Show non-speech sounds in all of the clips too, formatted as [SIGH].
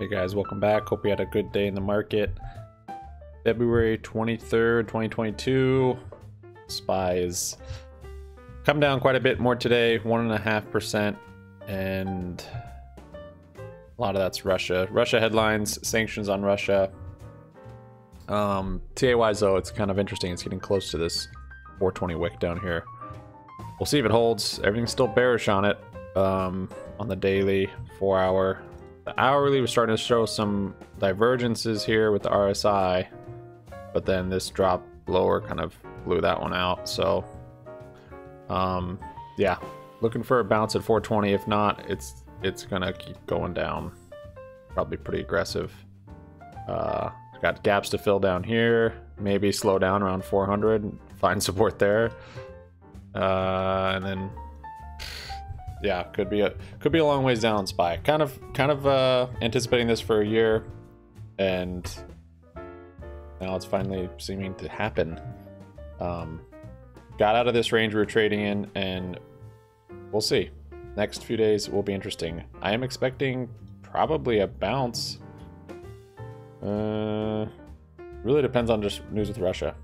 Hey guys, welcome back. Hope you had a good day in the market. February 23rd, 2022. SPY is come down quite a bit more today, one and a half percent, and a lot of that's Russia. Russia headlines, sanctions on Russia. Um, TA wise though, it's kind of interesting. It's getting close to this 420 wick down here. We'll see if it holds. Everything's still bearish on it. Um, on the daily, four hour, the hourly was starting to show some divergences here with the RSI, but then this drop lower kind of blew that one out. So, um, yeah, looking for a bounce at 420. If not, it's it's gonna keep going down. Probably pretty aggressive. Uh, got gaps to fill down here. Maybe slow down around 400. Find [LAUGHS] support there. Uh, and then yeah, could be a could be a long ways down SPY. Kind of kind of uh, anticipating this for a year, and now it's finally seeming to happen. Um, got out of this range we were trading in, and we'll see. Next few days will be interesting. I am expecting probably a bounce. Uh, really depends on just news with Russia.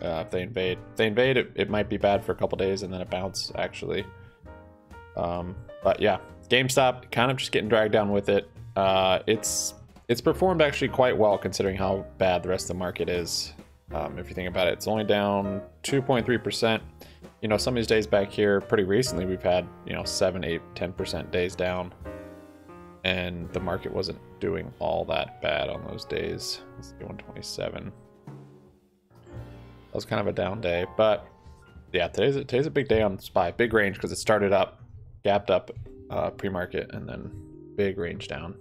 Uh, if they invade, if they invade, it, it might be bad for a couple days, and then a bounce actually. Um, but yeah, GameStop kind of just getting dragged down with it. Uh, it's it's performed actually quite well considering how bad the rest of the market is. Um, if you think about it, it's only down 2.3%. You know, some of these days back here, pretty recently, we've had, you know, 7, 8, 10% days down. And the market wasn't doing all that bad on those days. Let's see, 127. That was kind of a down day. But yeah, today's a, today's a big day on SPY. Big range because it started up gapped up uh, pre-market and then big range down.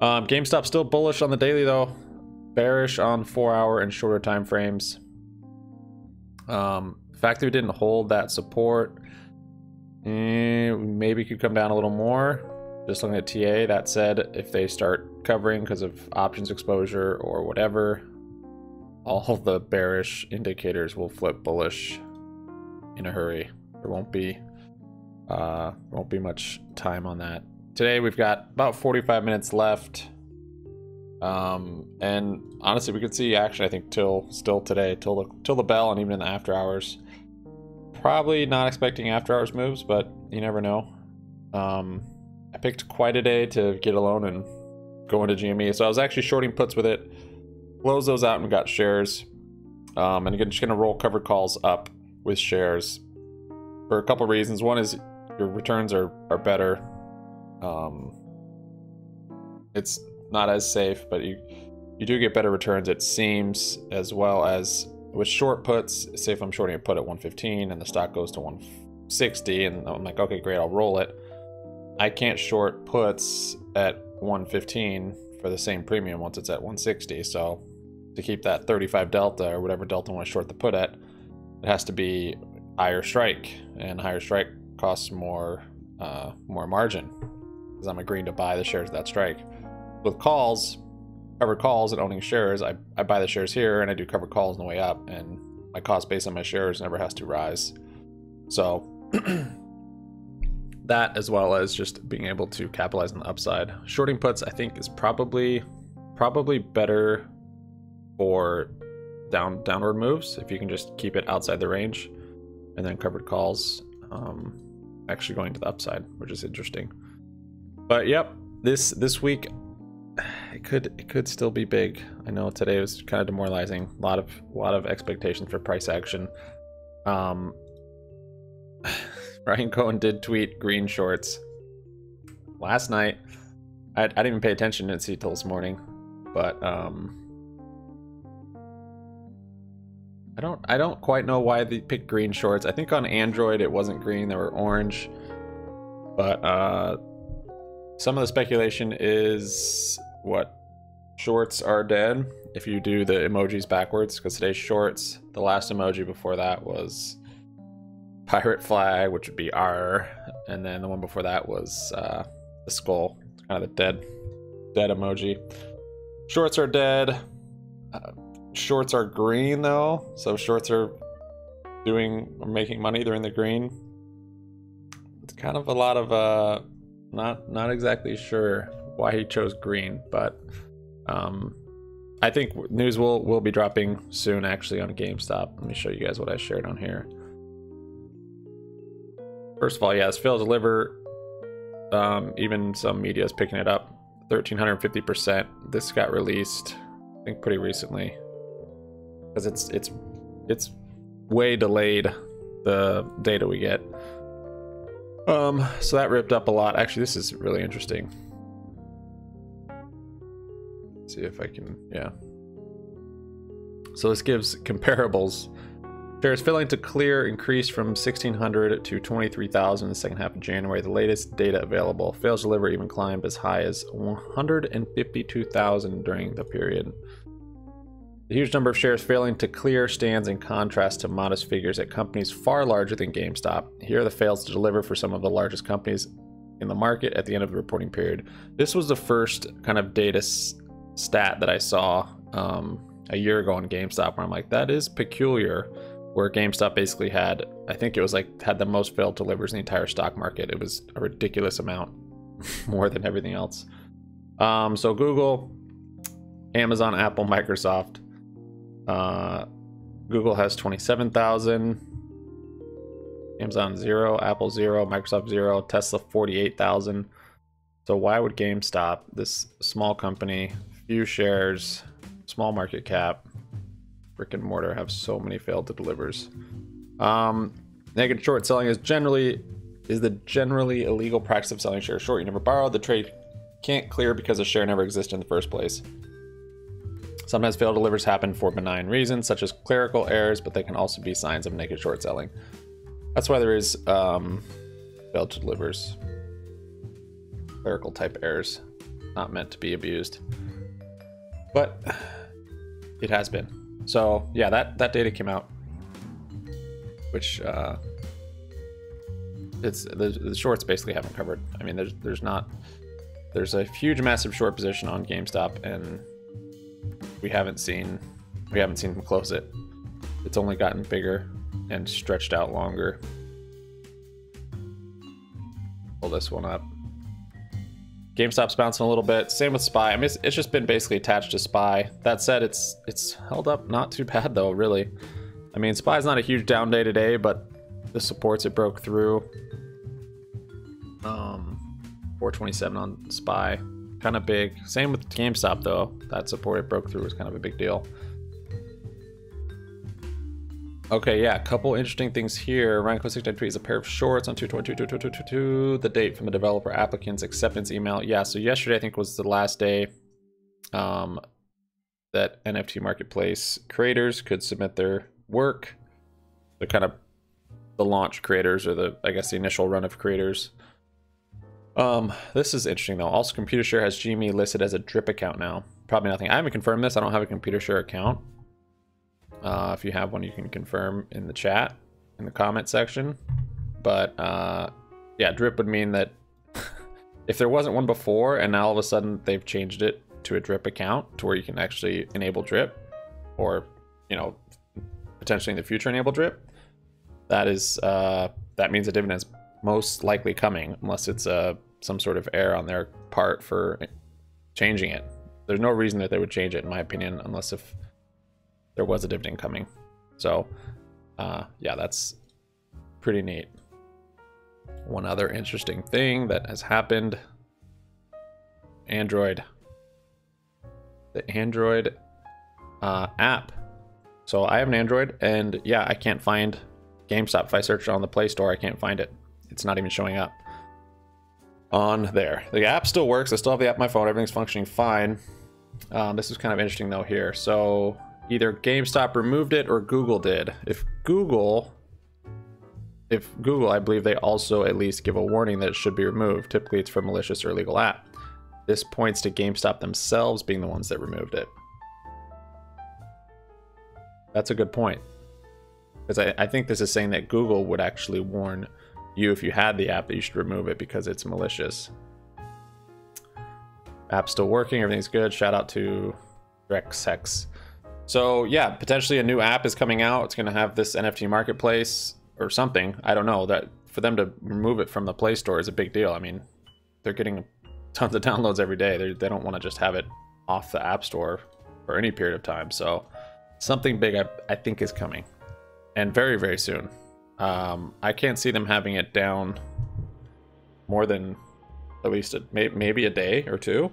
Um, GameStop still bullish on the daily though, bearish on four hour and shorter time frames. Um, the fact that we didn't hold that support, eh, maybe could come down a little more. Just looking at TA, that said, if they start covering because of options exposure or whatever, all the bearish indicators will flip bullish in a hurry. There won't be uh, won't be much time on that. Today we've got about 45 minutes left. Um, and honestly, we could see action, I think, till still today, till the, till the bell and even in the after hours. Probably not expecting after hours moves, but you never know. Um, I picked quite a day to get alone and go into GME. So I was actually shorting puts with it, closed those out and got shares. Um, and again, just going to roll covered calls up with shares for a couple reasons. One is your returns are are better. Um, it's not as safe, but you you do get better returns. It seems as well as with short puts. Say if I'm shorting a put at 115 and the stock goes to 160, and I'm like, okay, great, I'll roll it. I can't short puts at 115 for the same premium once it's at 160. So to keep that 35 delta or whatever delta I want to short the put at, it has to be higher strike, and higher strike costs more uh, more margin because I'm agreeing to buy the shares of that strike. With calls, covered calls and owning shares, I, I buy the shares here and I do covered calls on the way up, and my cost based on my shares never has to rise. So [CLEARS THROAT] that as well as just being able to capitalize on the upside. Shorting puts I think is probably probably better for down downward moves if you can just keep it outside the range and then covered calls um, actually going to the upside, which is interesting. But yep, this this week [SIGHS] it could it could still be big. I know today was kind of demoralizing. A lot of a lot of expectations for price action. Um, [SIGHS] Ryan Cohen did tweet green shorts last night. I, I didn't even pay attention, didn't it till this morning, but um, I don't I don't quite know why they picked green shorts. I think on Android it wasn't green, they were orange. But uh some of the speculation is what shorts are dead if you do the emojis backwards because today's shorts, the last emoji before that was pirate flag, which would be R, and then the one before that was uh, the skull, kind of the dead, dead emoji. Shorts are dead. Uh, shorts are green though, so shorts are doing or making money. They're in the green. It's kind of a lot of uh, not not exactly sure why he chose green, but um, I think news will will be dropping soon actually on GameStop. Let me show you guys what I shared on here. First of all, yeah, this failed deliver. Um, even some media is picking it up. 1350%. This got released, I think, pretty recently. Because it's it's it's way delayed the data we get. Um, so that ripped up a lot. Actually, this is really interesting. Let's see if I can, yeah. So this gives comparables. Shares failing to clear increased from 1,600 to 23,000 in the second half of January. The latest data available. Fails deliver even climbed as high as 152,000 during the period. The huge number of shares failing to clear stands in contrast to modest figures at companies far larger than GameStop. Here are the fails to deliver for some of the largest companies in the market at the end of the reporting period. This was the first kind of data stat that I saw um, a year ago on GameStop where I'm like, that is peculiar. Where GameStop basically had, I think it was like, had the most failed delivers in the entire stock market. It was a ridiculous amount, [LAUGHS] more than everything else. Um, so Google, Amazon, Apple, Microsoft, uh, Google has 27,000. Amazon zero, Apple zero, Microsoft zero, Tesla 48,000. So why would GameStop, this small company, few shares, small market cap, brick and mortar, have so many failed to delivers? Um, naked short selling is generally is the generally illegal practice of selling shares short. You never borrow, the trade can't clear because the share never existed in the first place. Sometimes failed delivers happen for benign reasons, such as clerical errors, but they can also be signs of naked short selling. That's why there is um, failed delivers. Clerical type errors, not meant to be abused. But it has been. So yeah, that, that data came out, which uh, it's the, the shorts basically haven't covered. I mean, there's there's not there's a huge massive short position on GameStop and we haven't seen we haven't seen them close it. It's only gotten bigger and stretched out longer. Pull this one up. GameStop's bouncing a little bit. Same with SPY. I mean, it's, it's just been basically attached to SPY. That said, it's it's held up not too bad though, really. I mean, SPY's not a huge down day today, but the supports it broke through. Um, 427 on SPY kind of big. Same with GameStop though. That support it broke through was kind of a big deal. Okay, yeah, a couple interesting things here. Ryan 693 is a pair of shorts on 222 The date from the developer applicant's acceptance email. Yeah, so yesterday I think was the last day um, that NFT marketplace creators could submit their work. The kind of the launch creators or the I guess the initial run of creators um, this is interesting though. Also, Computershare has GME listed as a drip account now. Probably nothing. I haven't confirmed this. I don't have a Computershare account. Uh, if you have one, you can confirm in the chat, in the comment section. But uh, yeah, drip would mean that [LAUGHS] if there wasn't one before and now all of a sudden they've changed it to a drip account to where you can actually enable drip or, you know, potentially in the future enable drip, that is, uh, that means a dividend is most likely coming unless it's uh, some sort of error on their part for changing it. There's no reason that they would change it, in my opinion, unless if there was a dividend coming. So, uh, yeah, that's pretty neat. One other interesting thing that has happened Android. The Android uh, app. So I have an Android, and yeah, I can't find GameStop. If I search on the Play Store, I can't find it. It's not even showing up on there. The app still works. I still have the app on my phone. Everything's functioning fine. Um, this is kind of interesting though here. So either GameStop removed it or Google did. If Google, if Google, I believe they also at least give a warning that it should be removed. Typically it's for malicious or illegal app. This points to GameStop themselves being the ones that removed it. That's a good point. Because I, I think this is saying that Google would actually warn you if you had the app that you should remove it because it's malicious. App's still working, everything's good. Shout out to DrexHex. So yeah, potentially a new app is coming out. It's gonna have this NFT marketplace or something. I don't know. That for them to remove it from the Play Store is a big deal. I mean, they're getting tons of [LAUGHS] downloads every day. They're, they don't want to just have it off the App Store for any period of time. So something big, I, I think, is coming, and very very soon. Um, I can't see them having it down more than at least a, may, maybe a day or two.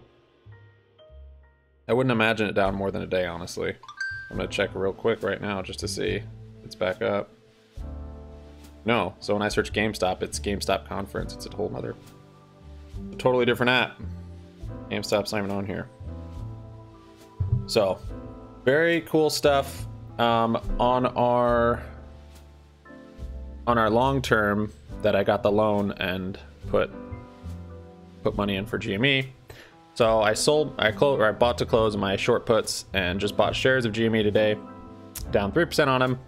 I wouldn't imagine it down more than a day, honestly. I'm gonna check real quick right now just to see it's back up. No, so when I search GameStop, it's GameStop Conference. It's a whole other, a totally different app. GameStop's not even on here. So, very cool stuff. Um, on our on our long term that I got the loan and put put money in for GME. So I sold, I closed, or I bought to close my short puts and just bought shares of GME today, down three percent on them.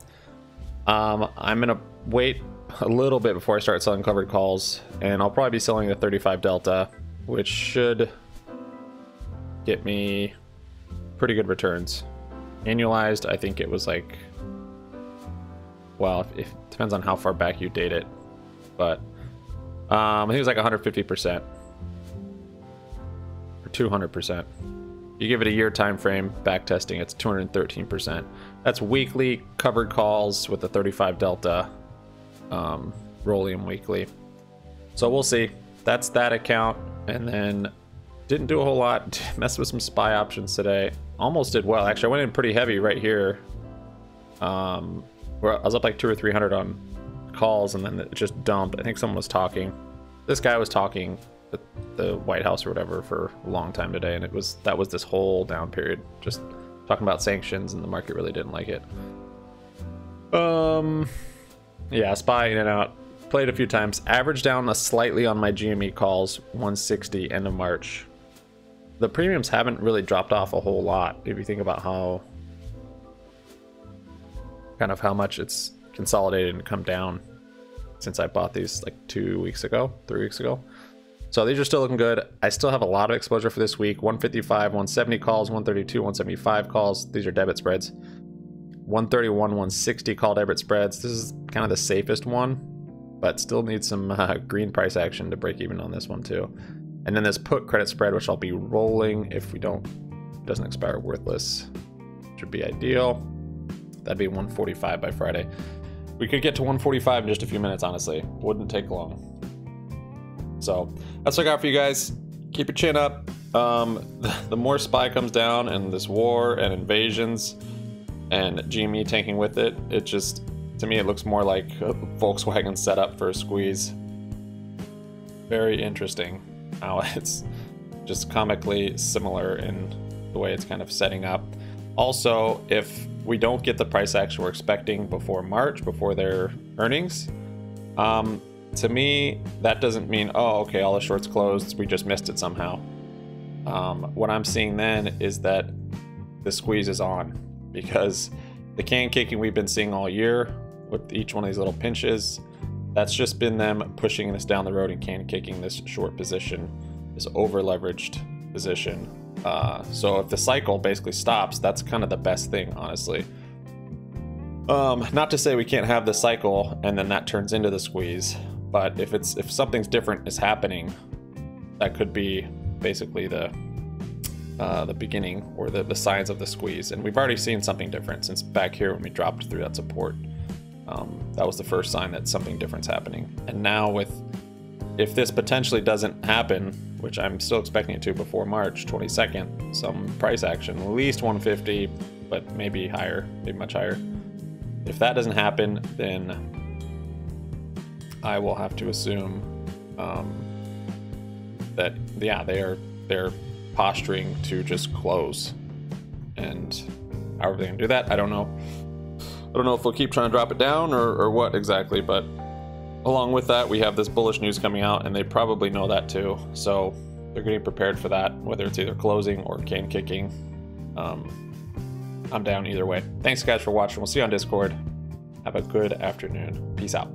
Um, I'm gonna wait a little bit before I start selling covered calls, and I'll probably be selling the 35 Delta, which should get me pretty good returns. Annualized, I think it was like, well, it depends on how far back you date it, but um, I think it was like 150% or 200%. You give it a year time frame, back testing, it's 213%. That's weekly covered calls with the 35 Delta, um, rolling weekly. So we'll see. That's that account, and then didn't do a whole lot. [LAUGHS] Messed with some spy options today. Almost did well. Actually, I went in pretty heavy right here. Um, where I was up like two or three hundred on calls, and then it just dumped. I think someone was talking. This guy was talking at the White House or whatever for a long time today, and it was that was this whole down period, just talking about sanctions, and the market really didn't like it. Um, yeah, spy in and out. Played a few times. Averaged down a slightly on my GME calls, 160 end of March the premiums haven't really dropped off a whole lot if you think about how kind of how much it's consolidated and come down since I bought these like two weeks ago, three weeks ago. So these are still looking good. I still have a lot of exposure for this week. 155, 170 calls, 132, 175 calls. These are debit spreads. 131, 160 call debit spreads. This is kind of the safest one, but still needs some uh, green price action to break even on this one too. And then this put credit spread, which I'll be rolling if we don't, doesn't expire worthless. Should be ideal. That'd be 145 by Friday. We could get to 145 in just a few minutes, honestly. Wouldn't take long. So that's what I got for you guys. Keep your chin up. Um, [LAUGHS] the more SPY comes down and this war and invasions and GME tanking with it, it just, to me, it looks more like a Volkswagen set up for a squeeze. Very interesting how [LAUGHS] it's just comically similar in the way it's kind of setting up. Also, if we don't get the price action we're expecting before March, before their earnings, um, to me, that doesn't mean, oh, okay, all the shorts closed, we just missed it somehow. Um, what I'm seeing then is that the squeeze is on because the can kicking we've been seeing all year with each one of these little pinches that's just been them pushing this down the road and can kicking this short position, this over leveraged position. Uh, so if the cycle basically stops, that's kind of the best thing, honestly. Um, not to say we can't have the cycle and then that turns into the squeeze, but if it's if something's different is happening, that could be basically the uh, the beginning or the, the signs of the squeeze. And we've already seen something different since back here when we dropped through that support. Um, that was the first sign that something different's happening. And now with, if this potentially doesn't happen, which I'm still expecting it to before March 22nd, some price action, at least 150, but maybe higher, maybe much higher. If that doesn't happen, then I will have to assume um, that yeah, they are they're posturing to just close. And how are they gonna do that? I don't know. I don't know if we'll keep trying to drop it down or, or what exactly, but along with that, we have this bullish news coming out, and they probably know that too. So they're getting prepared for that, whether it's either closing or can kicking. Um, I'm down either way. Thanks, guys, for watching. We'll see you on Discord. Have a good afternoon. Peace out.